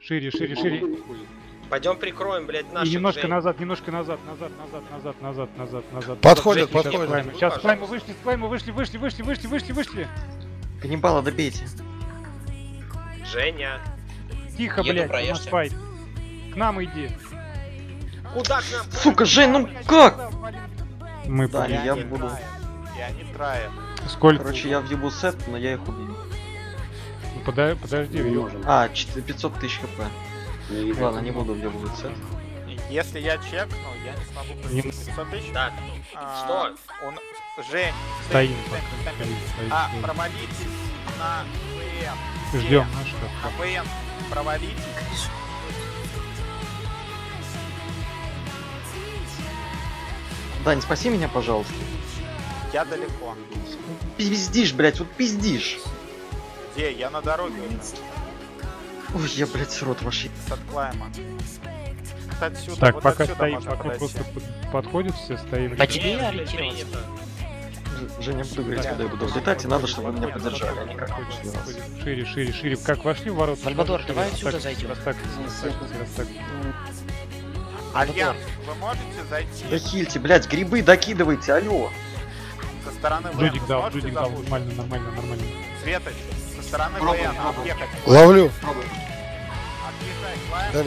Шире, шире, шире. Пойдем прикроем, блядь, И наших, немножко Жень. назад, немножко назад, назад, назад, назад, назад, назад, назад. Подходят, Жень, сейчас подходят. клаймы. Сейчас клаймы пожалуйста. вышли, клаймы вышли, вышли, вышли, вышли, вышли, вышли. Каннибала добейте. Женя. Тихо, Еду, блядь, у нас проезжайте. файт. К нам иди. Куда к нам? Сука, Жень, ну как? Мы Да, я буду. Я не трая. Сколько? Короче, я въебу сет, но я их убью. Ну, пода- подожди, ё- А, 4 500 тысяч хп. Ладно, не буду въебывать сет. Если я чекну, я не смогу Не- провести 500 тысяч. Да. А, Что? Он... Жень, стоим. Жень, стоим, стоим, А, провалитесь на ВН. Ждем наш На ВН провалитесь. Дань, спаси меня, пожалуйста. Я далеко. Пиздишь, блядь, вот пиздишь. Где? Я на дороге. Ой, я, блядь, рот ваш. С отсюда, Так, вот пока стоим, пока подойти. просто под- подходят все, стоим. Тебе ориентироваться? Женя, буду говорить, куда я буду влетать, и надо, чтобы вы меня поддержали, а не как раз. Шире, шире, шире. Как вошли в ворота? Сальвадор, давай отсюда Растак- зайдем. Альянс, вы можете зайти Да хильте, блядь, грибы докидывайте, алло. Стороны ВН? Джудик дал, Джудик дал, нормально, нормально, нормально. Светоч, со стороны ВН объехать. Ловлю. След.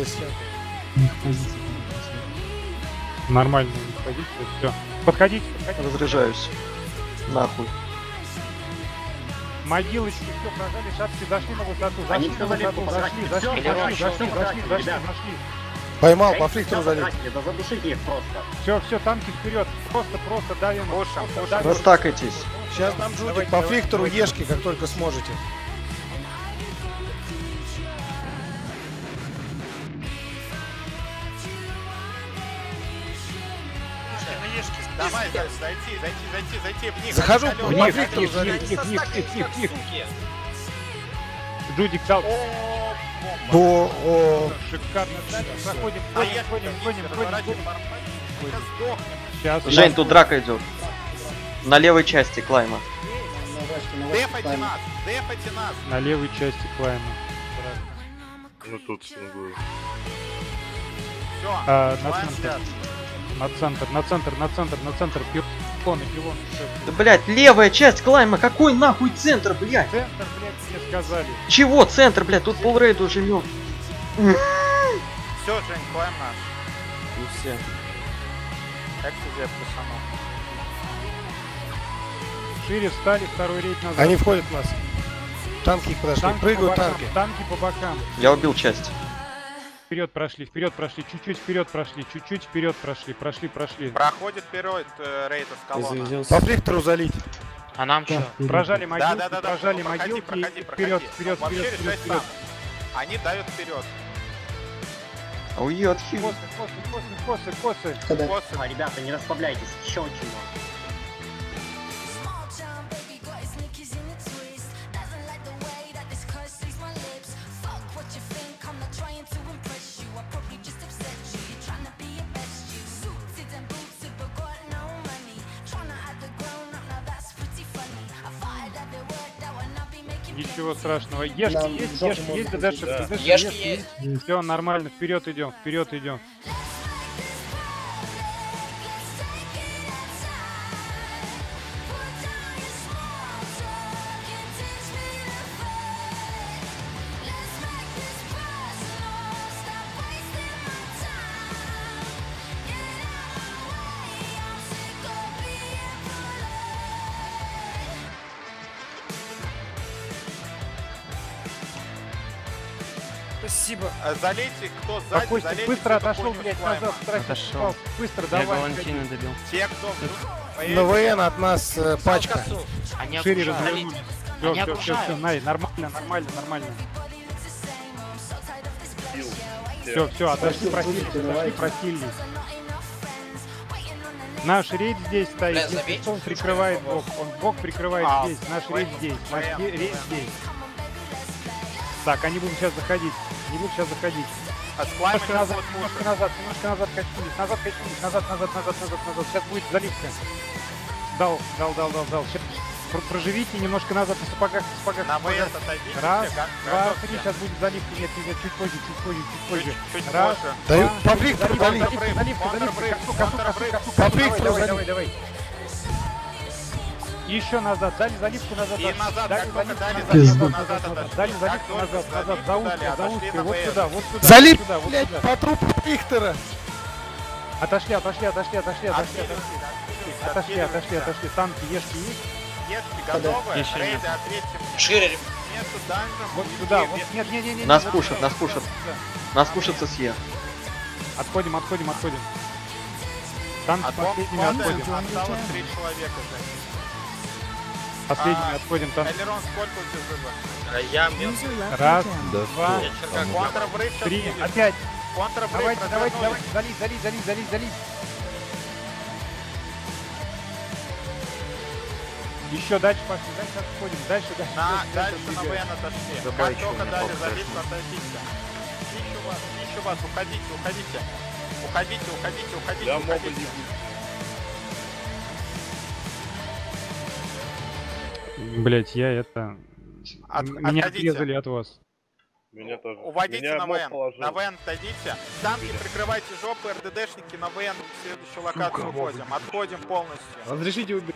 Нормально, не ходите, все. Подходите, подходите. Разряжаюсь. Нахуй. Могилочки, все, прожали шапки, зашли на высоту, зашли на высоту, зашли, зашли, зашли, зашли, зашли, зашли, зашли. Поймал, по фриктору залить. Все, все, танки вперед, просто, просто давим. Просто пушим. давим. Растакайтесь. Сейчас там Джудик Давайте, по давайте. ешки, как только сможете. Давай, зай- зайти, зайти, зайти, зайти в них. Захожу, Алло, по Вниз, фриктору вниз, залить. вниз, вниз, вниз, вниз, вниз. Суки. Джудик дал. О, бомба. До, о, Шикарно. Проходим, А ходим, я ходим, ходим, ходим. разворачиваем нормально. Сейчас. Жень, тут драка идет. На левой части клайма. Дефайте нас, дефайте нас. На левой части клайма. Ну тут сингую. Все, А, на центр, на центр, на центр, на центр, на центр. Пилоны. всё. Да, блядь, левая часть клайма. Какой нахуй центр, блядь? Центр, блядь, мне сказали. Чего центр, блядь? Тут полрейда уже мертв. Все, Жень, клайм наш. Ну все. Как тебе плюсанул? Шире встали, второй рейд назад. они входят в нас. Танки их подошли. Танки Прыгают по бокам, танки. Танки по бокам. Я убил часть. Вперед прошли, вперед прошли, чуть-чуть вперед прошли, чуть-чуть вперед прошли, прошли, прошли. Проходит вперед э, рейд с колонна. По фриктору залить. А нам что? Прожали Да, могилки, да, да, да. прожали проходи, могилки, проходи, проходи. вперед, вперед, Вообще вперед, вперед, вперед. Они дают вперед. Ой, отхил. Косы, косы, косы, косы, косы. Косы. Ребята, не расслабляйтесь, еще очень много. Ничего страшного. Ешки есть, ешки есть, да дальше, да Ешки Все нормально, вперед идем, вперед идем. Спасибо. Э, Залейте, кто сзади, Костик залейте быстро отошел, блядь, назад, Отошел. Быстро, Я давай. Галантина добил. Те, кто На ВН от нас э, пачка. Они Шире развернулись. Все, Они все, все, все, Най, нормально, нормально, нормально. Все, все, отошли, просили, отошли, просили. Наш рейд здесь стоит, Бля, забейте, он прикрывает бок, он бок прикрывает А, здесь, наш рейд здесь, наш рейд здесь. Так, они будут сейчас заходить, они будут сейчас заходить. а с клайма Немножко назад, немножко назад, немножко назад качнулись, назад качнулись, назад, назад, назад, назад, назад. Сейчас будет заливка. Дал, дал, дал, дал, дал. Сейчас Пр- Проживите немножко назад на сапогах, на сапогах. На сапогах. ВС отойдите. Раз, два, готовьте. три, сейчас будет заливка. Нет, нет, чуть позже, чуть позже, чуть позже. Чуть, чуть Раз, позже. Даю по Фриктору заливка, заливка, заливка, косу, косу, По. Фриктору Давай, давай, давай. Еще назад, дали заливку назад. И дали назад, дали как только дали назад, заливку, назад, назад назад. Дали заливку только назад, назад, заливку за узкую, за на вот сюда, вот сюда. Залип, вот сюда, вот блядь, сюда. по трупу Фрихтера. Отошли, отошли, отошли, отошли, отошли, отошли. Отошли, отошли, отошли. Танки, ешки есть? Ешки готовы? Еще нет. Рейды, ответьте мне. Шире. Место данжем. Вот сюда, вот, нет, нет, нет, нет. Нас пушат, нас пушат. Нас пушит СЕ. Отходим, отходим, отходим. Танки последними отходим. осталось три человека. Жень. Последними А, отходим. Танки. Элерон, сколько у тебя живо? А Я мел. Раз, Да два, сейчас три. Опять. Контрабрыв Давайте, давайте, давайте. Залить, залить, залить, залить, залить. Еще дальше пошли, дальше отходим, дальше, дальше. На, дальше, дальше на. ВН отошли. Как только дали заливку, отойдите. Ищу вас, ищу вас, уходите, уходите. Уходите, уходите, уходите, Я уходите. Блять, я это... От- Меня отходите. отрезали от вас. Меня тоже. Уводите Меня на ВН. положил. На ВН отойдите. Танки прикрывайте жопы, РДДшники на ВН в следующую локацию уходим. Отходим полностью. Разрешите убить.